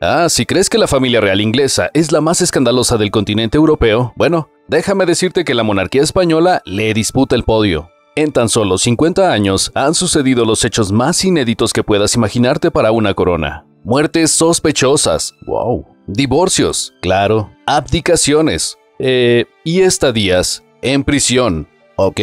Ah, si crees que la familia real inglesa es la más escandalosa del continente europeo, bueno, déjame decirte que la monarquía española le disputa el podio. En tan solo 50 años han sucedido los hechos más inéditos que puedas imaginarte para una corona. Muertes sospechosas, wow. Divorcios, claro. Abdicaciones, eh, y estadías en prisión, ¿ok?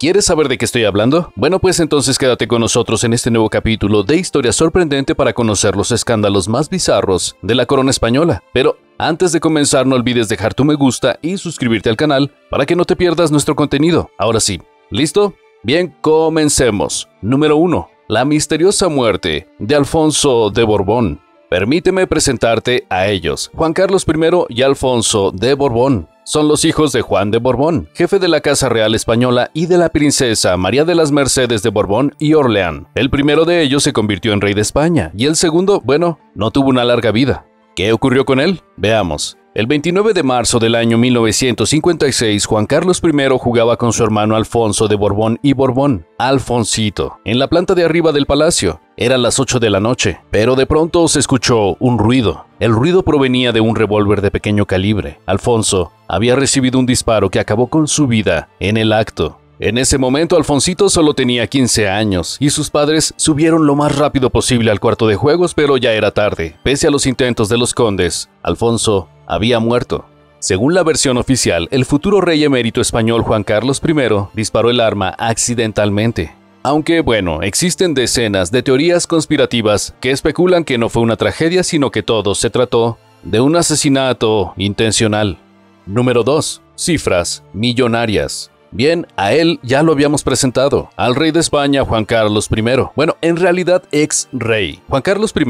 ¿Quieres saber de qué estoy hablando? Bueno, pues entonces quédate con nosotros en este nuevo capítulo de Historia Sorprendente para conocer los escándalos más bizarros de la corona española. Pero antes de comenzar no olvides dejar tu me gusta y suscribirte al canal para que no te pierdas nuestro contenido. Ahora sí, ¿listo? Bien, comencemos. Número 1. La misteriosa muerte de Alfonso de Borbón. Permíteme presentarte a ellos, Juan Carlos I y Alfonso de Borbón. Son los hijos de Juan de Borbón, jefe de la Casa Real Española y de la princesa María de las Mercedes de Borbón y Orleán. El primero de ellos se convirtió en rey de España y el segundo, bueno, no tuvo una larga vida. ¿Qué ocurrió con él? Veamos. El 29 de marzo del año 1956, Juan Carlos I jugaba con su hermano Alfonso de Borbón y Borbón, Alfonsito, en la planta de arriba del palacio. Eran las 8 de la noche, pero de pronto se escuchó un ruido. El ruido provenía de un revólver de pequeño calibre. Alfonso había recibido un disparo que acabó con su vida en el acto. En ese momento Alfonsito solo tenía 15 años y sus padres subieron lo más rápido posible al cuarto de juegos, pero ya era tarde. Pese a los intentos de los condes, Alfonso había muerto. Según la versión oficial, el futuro rey emérito español Juan Carlos I disparó el arma accidentalmente. Aunque bueno, existen decenas de teorías conspirativas que especulan que no fue una tragedia, sino que todo se trató de un asesinato intencional. Número 2. Cifras millonarias. Bien, a él ya lo habíamos presentado, al rey de España Juan Carlos I. Bueno, en realidad ex rey. Juan Carlos I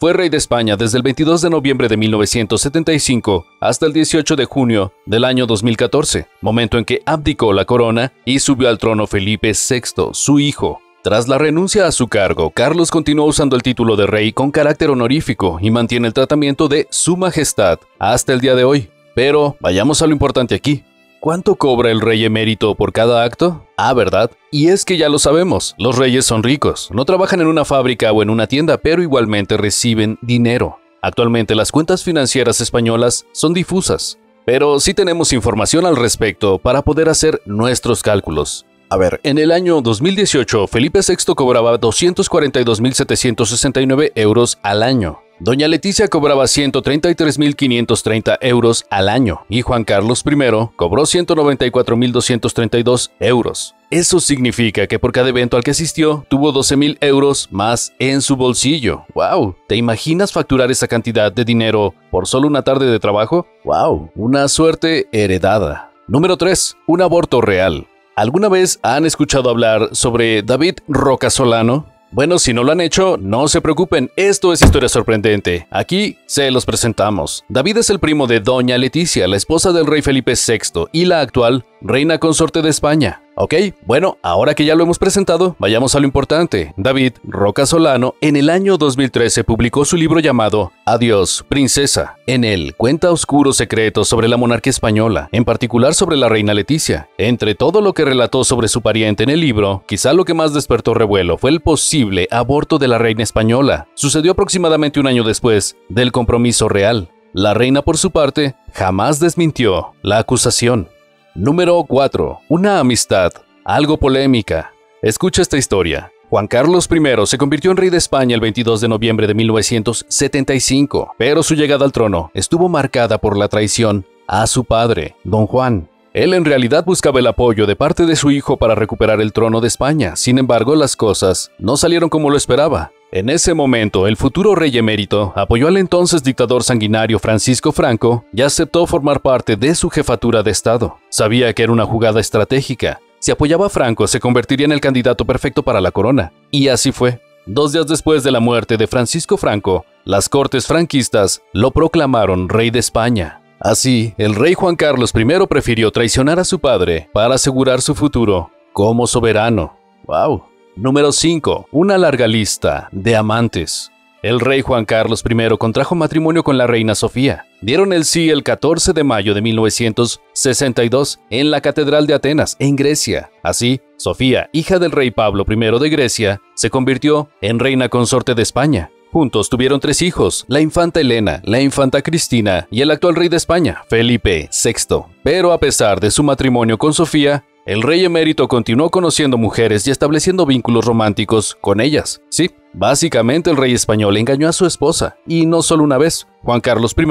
fue rey de España desde el 22 de noviembre de 1975 hasta el 18 de junio del año 2014, momento en que abdicó la corona y subió al trono Felipe VI, su hijo. Tras la renuncia a su cargo, Carlos continuó usando el título de rey con carácter honorífico y mantiene el tratamiento de Su Majestad hasta el día de hoy. Pero vayamos a lo importante aquí. ¿Cuánto cobra el rey emérito por cada acto? Ah, ¿verdad? Y es que ya lo sabemos, los reyes son ricos, no trabajan en una fábrica o en una tienda, pero igualmente reciben dinero. Actualmente las cuentas financieras españolas son difusas, pero sí tenemos información al respecto para poder hacer nuestros cálculos. A ver, en el año 2018, Felipe VI cobraba 242.769 euros al año. Doña Leticia cobraba 133.530 euros al año y Juan Carlos I cobró 194.232 euros. Eso significa que por cada evento al que asistió tuvo 12.000 euros más en su bolsillo. ¡Wow! ¿Te imaginas facturar esa cantidad de dinero por solo una tarde de trabajo? ¡Wow! Una suerte heredada. Número 3. Un aborto real. ¿Alguna vez han escuchado hablar sobre David Rocasolano? Bueno, si no lo han hecho, no se preocupen, esto es historia sorprendente. Aquí se los presentamos. David es el primo de Doña Leticia, la esposa del rey Felipe VI y la actual reina consorte de España. Ok, bueno, ahora que ya lo hemos presentado, vayamos a lo importante. David Roca Solano en el año 2013 publicó su libro llamado Adiós, Princesa. En él cuenta oscuros secretos sobre la monarquía española, en particular sobre la reina Leticia. Entre todo lo que relató sobre su pariente en el libro, quizá lo que más despertó revuelo fue el posible aborto de la reina española. Sucedió aproximadamente un año después del compromiso real. La reina, por su parte, jamás desmintió la acusación. Número 4. Una amistad. Algo polémica. Escucha esta historia. Juan Carlos I se convirtió en rey de España el 22 de noviembre de 1975, pero su llegada al trono estuvo marcada por la traición a su padre, don Juan. Él en realidad buscaba el apoyo de parte de su hijo para recuperar el trono de España, sin embargo las cosas no salieron como lo esperaba. En ese momento, el futuro rey emérito apoyó al entonces dictador sanguinario Francisco Franco y aceptó formar parte de su jefatura de Estado. Sabía que era una jugada estratégica. Si apoyaba a Franco, se convertiría en el candidato perfecto para la corona. Y así fue. Dos días después de la muerte de Francisco Franco, las cortes franquistas lo proclamaron rey de España. Así, el rey Juan Carlos I prefirió traicionar a su padre para asegurar su futuro como soberano. ¡Wow! Número 5. Una larga lista de amantes. El rey Juan Carlos I contrajo matrimonio con la reina Sofía. Dieron el sí el 14 de mayo de 1962 en la Catedral de Atenas, en Grecia. Así, Sofía, hija del rey Pablo I de Grecia, se convirtió en reina consorte de España. Juntos tuvieron tres hijos, la infanta Elena, la infanta Cristina y el actual rey de España, Felipe VI. Pero a pesar de su matrimonio con Sofía, el rey emérito continuó conociendo mujeres y estableciendo vínculos románticos con ellas. Sí, básicamente el rey español engañó a su esposa, y no solo una vez. Juan Carlos I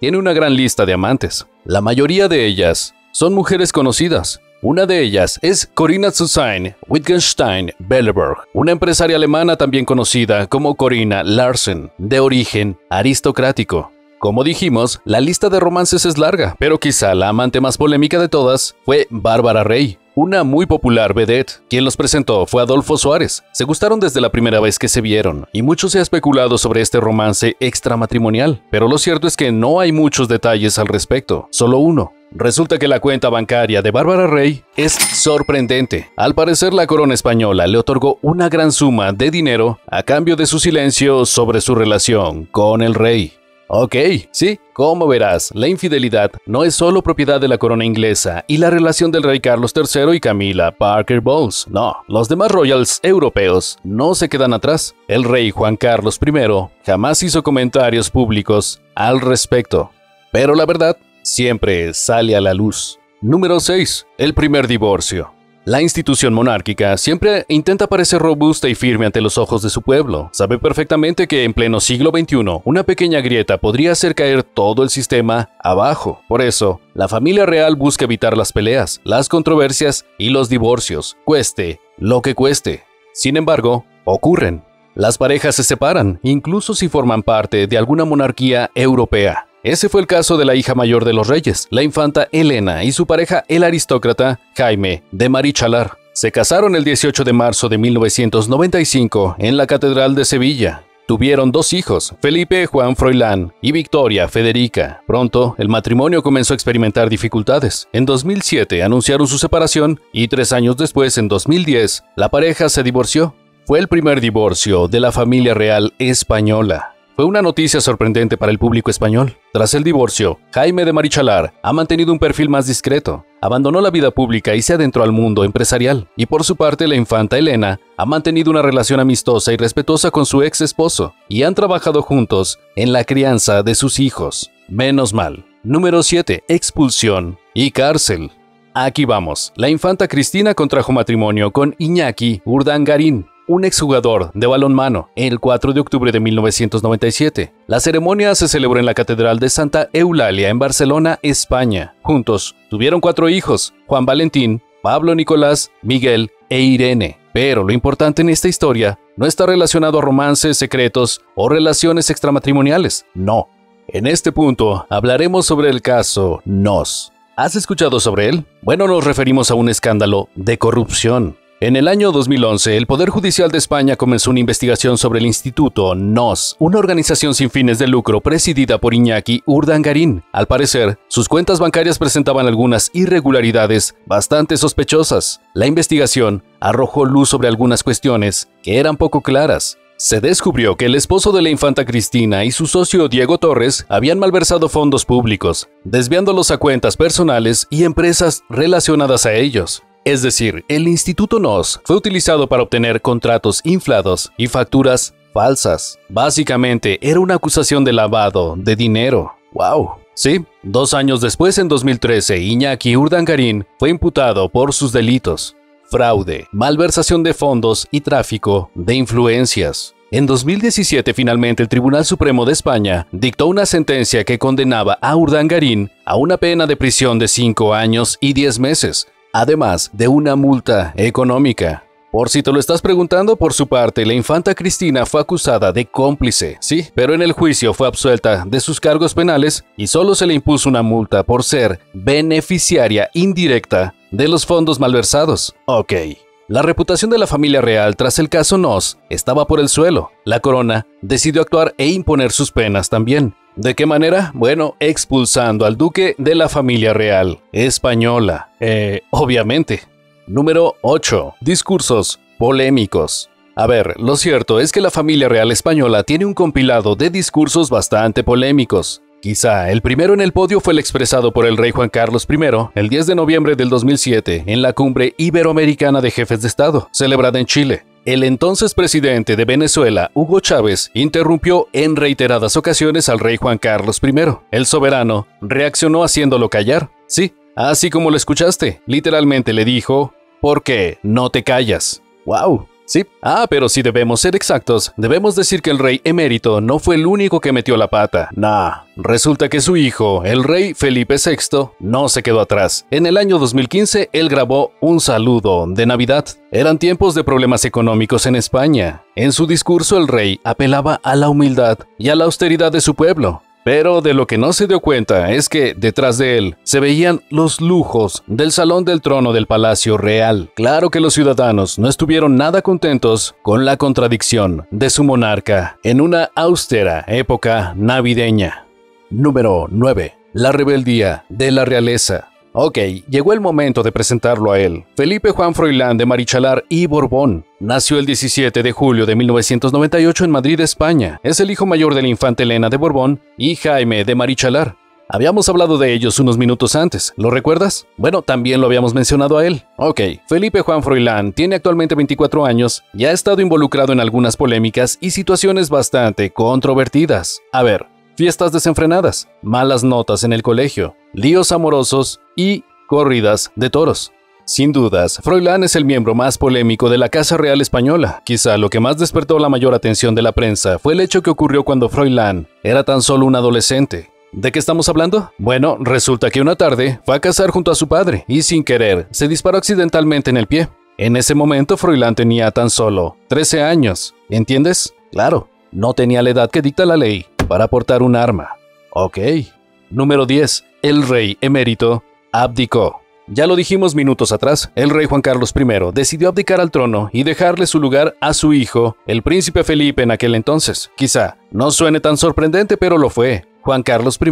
tiene una gran lista de amantes. La mayoría de ellas son mujeres conocidas. Una de ellas es Corinna Susanne Wittgenstein Belleberg, una empresaria alemana también conocida como Corinna Larsen, de origen aristocrático. Como dijimos, la lista de romances es larga, pero quizá la amante más polémica de todas fue Bárbara Rey, una muy popular vedette. Quien los presentó fue Adolfo Suárez. Se gustaron desde la primera vez que se vieron, y mucho se ha especulado sobre este romance extramatrimonial, pero lo cierto es que no hay muchos detalles al respecto, solo uno. Resulta que la cuenta bancaria de Bárbara Rey es sorprendente. Al parecer la corona española le otorgó una gran suma de dinero a cambio de su silencio sobre su relación con el rey. Ok, sí, como verás, la infidelidad no es solo propiedad de la corona inglesa y la relación del rey Carlos III y Camila Parker Bowles. No, los demás royals europeos no se quedan atrás. El rey Juan Carlos I jamás hizo comentarios públicos al respecto. Pero la verdad siempre sale a la luz. Número 6. El primer divorcio. La institución monárquica siempre intenta parecer robusta y firme ante los ojos de su pueblo. Sabe perfectamente que en pleno siglo XXI una pequeña grieta podría hacer caer todo el sistema abajo. Por eso, la familia real busca evitar las peleas, las controversias y los divorcios, cueste lo que cueste. Sin embargo, ocurren. Las parejas se separan, incluso si forman parte de alguna monarquía europea. Ese fue el caso de la hija mayor de los reyes, la infanta Elena, y su pareja, el aristócrata Jaime de Marichalar. Se casaron el 18 de marzo de 1995 en la Catedral de Sevilla. Tuvieron dos hijos, Felipe Juan Froilán y Victoria Federica. Pronto, el matrimonio comenzó a experimentar dificultades. En 2007 anunciaron su separación y tres años después, en 2010, la pareja se divorció. Fue el primer divorcio de la familia real española. Fue una noticia sorprendente para el público español. Tras el divorcio, Jaime de Marichalar ha mantenido un perfil más discreto, abandonó la vida pública y se adentró al mundo empresarial, y por su parte la infanta Elena ha mantenido una relación amistosa y respetuosa con su ex esposo, y han trabajado juntos en la crianza de sus hijos. Menos mal. Número 7. Expulsión y cárcel. Aquí vamos. La infanta Cristina contrajo matrimonio con Iñaki Urdangarín, un exjugador de balonmano, el 4 de octubre de 1997. La ceremonia se celebró en la Catedral de Santa Eulalia en Barcelona, España. Juntos tuvieron cuatro hijos, Juan Valentín, Pablo Nicolás, Miguel e Irene. Pero lo importante en esta historia no está relacionado a romances secretos o relaciones extramatrimoniales, no. En este punto hablaremos sobre el caso Nos. ¿Has escuchado sobre él? Bueno, nos referimos a un escándalo de corrupción. En el año 2011, el Poder Judicial de España comenzó una investigación sobre el Instituto NOS, una organización sin fines de lucro presidida por Iñaki Urdangarín. Al parecer, sus cuentas bancarias presentaban algunas irregularidades bastante sospechosas. La investigación arrojó luz sobre algunas cuestiones que eran poco claras. Se descubrió que el esposo de la infanta Cristina y su socio Diego Torres habían malversado fondos públicos, desviándolos a cuentas personales y empresas relacionadas a ellos. Es decir, el Instituto NOS fue utilizado para obtener contratos inflados y facturas falsas. Básicamente, era una acusación de lavado de dinero. ¡Wow! Sí, dos años después, en 2013, Iñaki Urdangarín fue imputado por sus delitos. Fraude, malversación de fondos y tráfico de influencias. En 2017, finalmente, el Tribunal Supremo de España dictó una sentencia que condenaba a Urdangarín a una pena de prisión de 5 años y 10 meses, además de una multa económica. Por si te lo estás preguntando, por su parte, la infanta Cristina fue acusada de cómplice, sí, pero en el juicio fue absuelta de sus cargos penales y solo se le impuso una multa por ser beneficiaria indirecta de los fondos malversados. Ok. La reputación de la familia real tras el caso Nos estaba por el suelo. La corona decidió actuar e imponer sus penas también. ¿De qué manera? Bueno, expulsando al duque de la familia real española. Eh, obviamente. Número 8. Discursos polémicos. A ver, lo cierto es que la familia real española tiene un compilado de discursos bastante polémicos. Quizá el primero en el podio fue el expresado por el rey Juan Carlos I el 10 de noviembre del 2007 en la cumbre iberoamericana de jefes de Estado, celebrada en Chile. El entonces presidente de Venezuela, Hugo Chávez, interrumpió en reiteradas ocasiones al rey Juan Carlos I. El soberano reaccionó haciéndolo callar. Sí, así como lo escuchaste, literalmente le dijo, ¿por qué no te callas? ¡Wow! Ah, pero si debemos ser exactos, debemos decir que el rey emérito no fue el único que metió la pata. Nah. Resulta que su hijo, el rey Felipe VI, no se quedó atrás. En el año 2015, él grabó un saludo de Navidad. Eran tiempos de problemas económicos en España. En su discurso, el rey apelaba a la humildad y a la austeridad de su pueblo. Pero de lo que no se dio cuenta es que detrás de él se veían los lujos del salón del trono del Palacio Real. Claro que los ciudadanos no estuvieron nada contentos con la contradicción de su monarca en una austera época navideña. Número 9. La rebeldía de la realeza. Ok, llegó el momento de presentarlo a él. Felipe Juan Froilán de Marichalar y Borbón. Nació el 17 de julio de 1998 en Madrid, España. Es el hijo mayor de la infanta Elena de Borbón y Jaime de Marichalar. Habíamos hablado de ellos unos minutos antes, ¿lo recuerdas? Bueno, también lo habíamos mencionado a él. Ok, Felipe Juan Froilán tiene actualmente 24 años y ha estado involucrado en algunas polémicas y situaciones bastante controvertidas. A ver, fiestas desenfrenadas, malas notas en el colegio, líos amorosos y corridas de toros. Sin dudas, Froilán es el miembro más polémico de la Casa Real Española. Quizá lo que más despertó la mayor atención de la prensa fue el hecho que ocurrió cuando Froilán era tan solo un adolescente. ¿De qué estamos hablando? Bueno, resulta que una tarde fue a cazar junto a su padre y sin querer se disparó accidentalmente en el pie. En ese momento Froilán tenía tan solo 13 años, ¿entiendes? Claro, no tenía la edad que dicta la ley, para portar un arma. Ok. Número 10. El rey emérito abdicó. Ya lo dijimos minutos atrás, el rey Juan Carlos I decidió abdicar al trono y dejarle su lugar a su hijo, el príncipe Felipe en aquel entonces. Quizá no suene tan sorprendente, pero lo fue. Juan Carlos I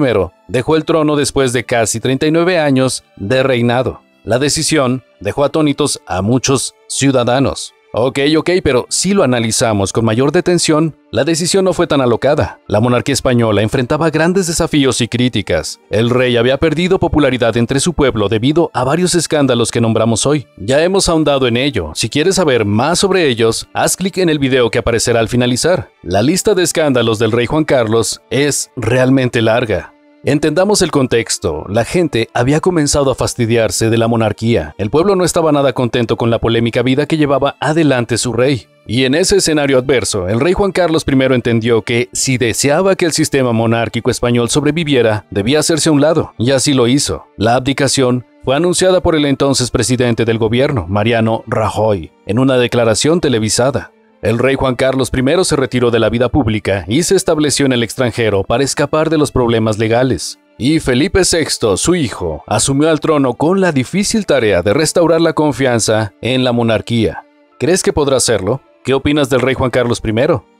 dejó el trono después de casi 39 años de reinado. La decisión dejó atónitos a muchos ciudadanos. Ok, ok, pero si lo analizamos con mayor detención, la decisión no fue tan alocada. La monarquía española enfrentaba grandes desafíos y críticas. El rey había perdido popularidad entre su pueblo debido a varios escándalos que nombramos hoy. Ya hemos ahondado en ello. Si quieres saber más sobre ellos, haz clic en el video que aparecerá al finalizar. La lista de escándalos del rey Juan Carlos es realmente larga. Entendamos el contexto. La gente había comenzado a fastidiarse de la monarquía. El pueblo no estaba nada contento con la polémica vida que llevaba adelante su rey. Y en ese escenario adverso, el rey Juan Carlos I entendió que si deseaba que el sistema monárquico español sobreviviera, debía hacerse a un lado, y así lo hizo. La abdicación fue anunciada por el entonces presidente del gobierno, Mariano Rajoy, en una declaración televisada. El rey Juan Carlos I se retiró de la vida pública y se estableció en el extranjero para escapar de los problemas legales. Y Felipe VI, su hijo, asumió al trono con la difícil tarea de restaurar la confianza en la monarquía. ¿Crees que podrá hacerlo? ¿Qué opinas del rey Juan Carlos I?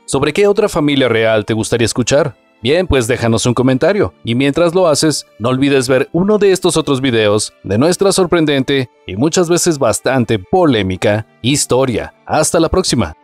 ¿Sobre qué otra familia real te gustaría escuchar? Bien, pues déjanos un comentario y mientras lo haces, no olvides ver uno de estos otros videos de nuestra sorprendente y muchas veces bastante polémica historia. Hasta la próxima.